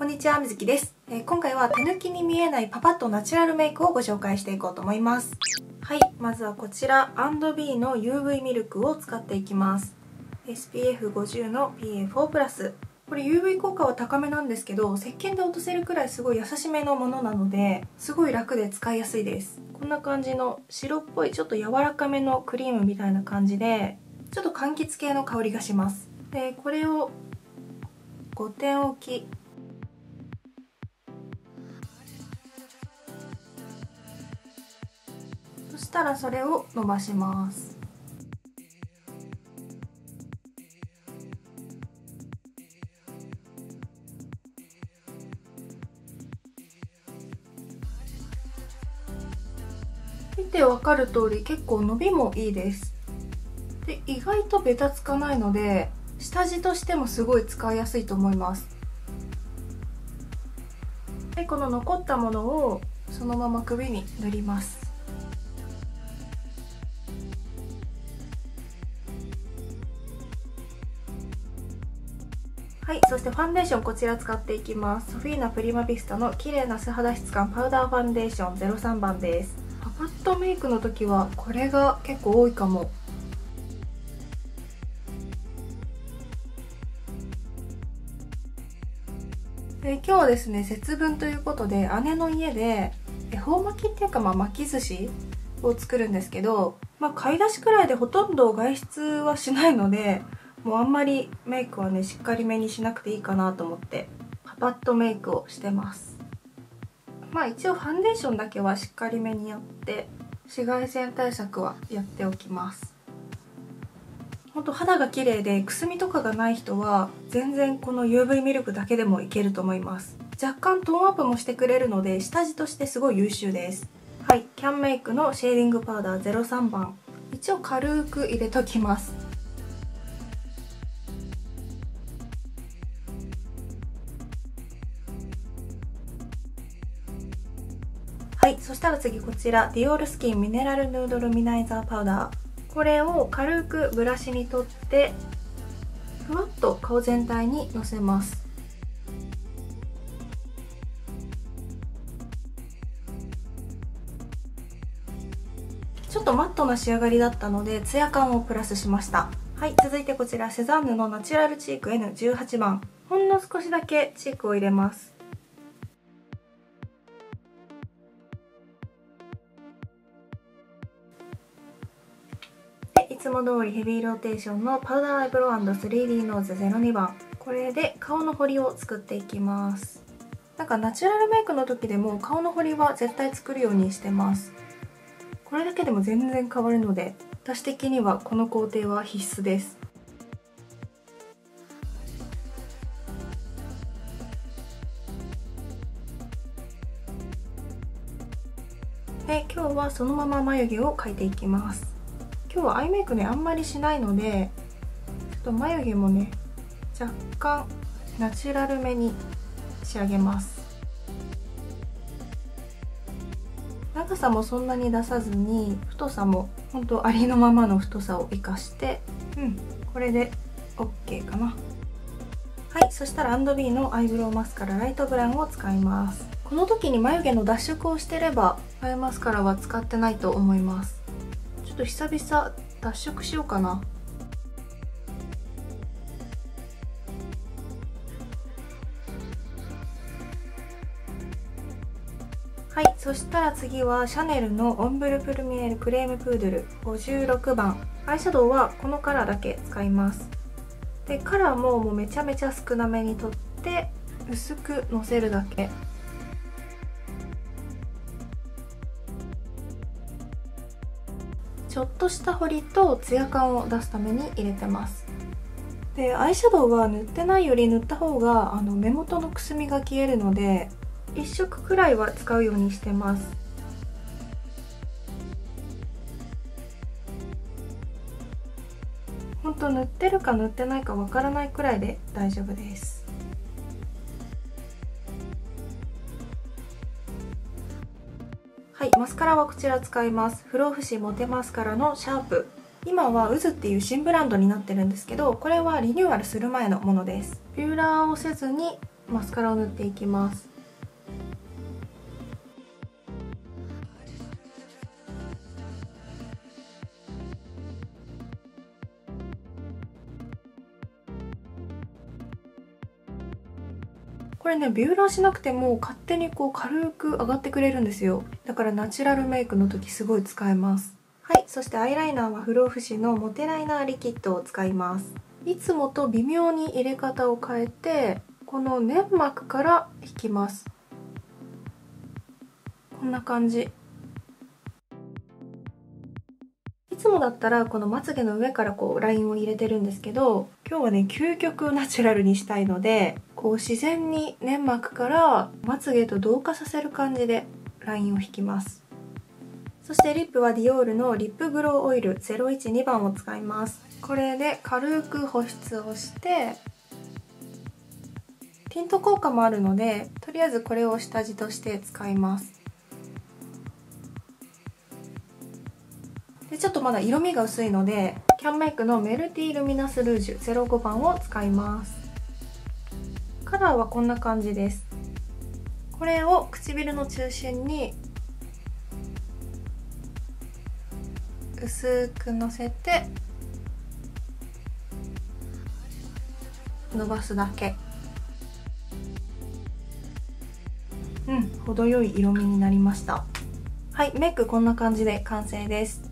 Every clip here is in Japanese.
こんにちは、みずきです、えー、今回は手抜きに見えないパパッとナチュラルメイクをご紹介していこうと思います。はい、まずはこちら &B の UV ミルクを使っていきます。SPF50 の PA4+。プラスこれ UV 効果は高めなんですけど、石鹸で落とせるくらいすごい優しめのものなので、すごい楽で使いやすいです。こんな感じの白っぽいちょっと柔らかめのクリームみたいな感じで、ちょっと柑橘系の香りがします。で、これを5点置きしたらそれを伸ばします。見てわかる通り結構伸びもいいです。で意外とベタつかないので下地としてもすごい使いやすいと思います。でこの残ったものをそのまま首に塗ります。はいそしてファンデーションこちら使っていきます。ソフィーナプリマビスタの綺麗な素肌質感パウダーファンデーション03番です。パパッとメイクの時はこれが結構多いかも。で今日はですね節分ということで姉の家で恵方巻きっていうかまあ巻き寿司を作るんですけど、まあ、買い出しくらいでほとんど外出はしないのでもうあんまりメイクはねしっかりめにしなくていいかなと思ってパパッとメイクをしてます。まあ一応ファンデーションだけはしっかりめにやって紫外線対策はやっておきます。ほんと肌が綺麗でくすみとかがない人は全然この UV ミルクだけでもいけると思います。若干トーンアップもしてくれるので下地としてすごい優秀です。はいキャンメイクのシェーディングパウダー03番。一応軽く入れときます。い。そしたら次こちらディオールスキンミネラルヌードルミナイザーパウダー。これを軽くブラシに取ってふわっと顔全体にのせます。ちょっとマットな仕上がりだったのでツヤ感をプラスしました。はい。続いてこちらセザンヌのナチュラルチーク N18 番。ほんの少しだけチークを入れます。つも通りヘビーローテーションのパウダーアイブロウ &3D ノーズ02番。これで顔の彫りを作っていきます。なんかナチュラルメイクの時でも顔の彫りは絶対作るようにしてます。これだけでも全然変わるので私的にはこの工程は必須です。で今日はそのまま眉毛を描いていきます。今日はアイメイクねあんまりしないのでちょっと眉毛もね若干ナチュラルめに仕上げます。長さもそんなに出さずに太さも本当ありのままの太さを生かしてうんこれで OK かな。はいそしたら &B のアイブロウマスカラライトブラウンを使います。この時に眉毛の脱色をしてればアイマスカラは使ってないと思います。と久々脱色しようかな。はいそしたら次はシャネルのオンブルプルミネルクレームプードル56番。アイシャドウはこのカラーだけ使います。でカラーももうめちゃめちゃ少なめにとって薄くのせるだけ。ょっとした彫りとツヤ感を出すために入れてます。でアイシャドウは塗ってないより塗った方があの目元のくすみが消えるので1色くらいは使うようにしてます。ほんと塗ってるか塗ってないかわからないくらいで大丈夫です。はいマスカラはこちら使います。不老不死モテマスカラのシャープ。今は渦っていう新ブランドになってるんですけどこれはリニューアルする前のものです。ビューラーをせずにマスカラを塗っていきます。れねビューラーしなくても勝手にこう軽く上がってくれるんですよ。だからナチュラルメイクの時すごい使えます。はいそしてアイライナーは不老不死のモテライナーリキッドを使います。いつもと微妙に入れ方を変えてこの粘膜から引きます。こんな感じ。いつもだったらこのまつげの上からこうラインを入れてるんですけど今日はね究極ナチュラルにしたいのでこう自然に粘膜からまつげと同化させる感じでラインを引きます。そしてリップはディオールのリップグローオイル012番を使います。これで軽く保湿をしてティント効果もあるのでとりあえずこれを下地として使います。でちょっとまだ色味が薄いのでキャンメイクのメルティールミナスルージュ05番を使います。ラーはこんな感じです。これを唇の中心に薄くのせて伸ばすだけ。うん程よい色味になりました。はいメイクこんな感じで完成です。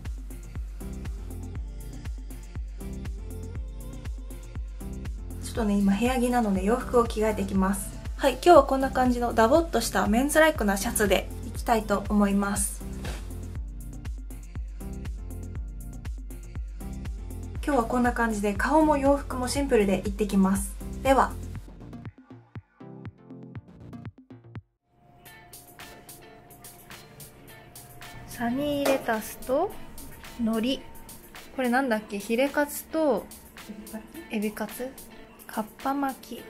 とね今部屋着なので洋服を着替えてきます。はい今日はこんな感じのダボっとしたメンズライクなシャツでいきたいと思います。今日はこんな感じで顔も洋服もシンプルでいってきます。では。サニーレタスと海苔。これなんだっけ？ヒレカツとエビカツ？かっぱ巻き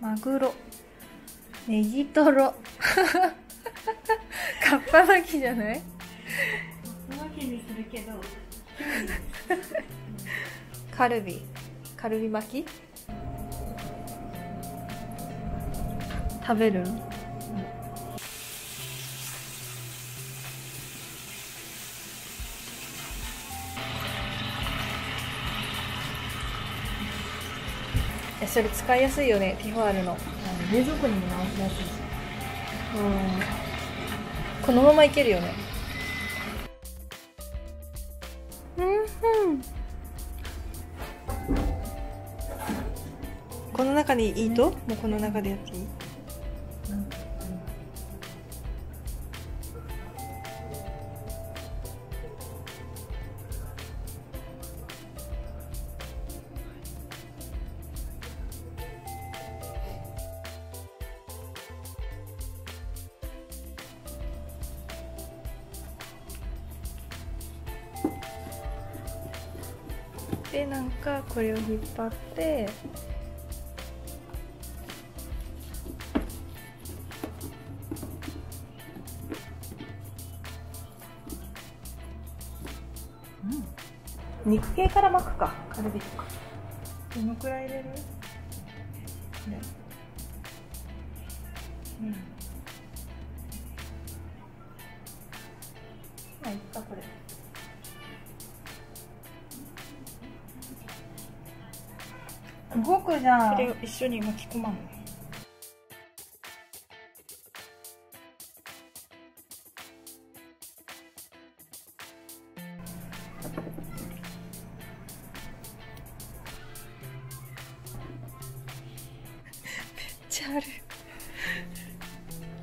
マグロネギトロ。かっぱ巻きじゃない？巻きにするけど カルビ。カルビ巻き？食べる？んえそれ使いやすいよねティファールの。冷蔵庫にも直しやすいしうん。このままいけるよね。うん。この中にいいと？もうこの中でやっていい？でなんかこれを引っ張って肉系から巻くか。カルビとか。どのくらい入れる？ねうん。まあいっかこれ動くじゃんそれを一緒に巻き込まんの？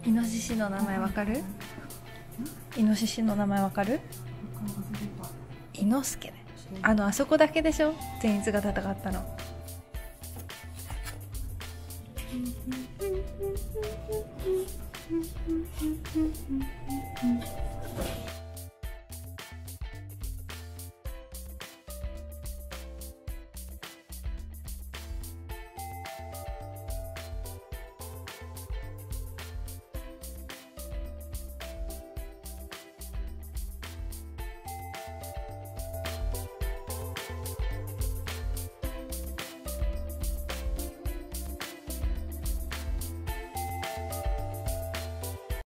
イノシシの名前わかる？イノシシの名前わかる？イノスケね。あのあそこだけでしょ？善逸が戦ったの Thank you.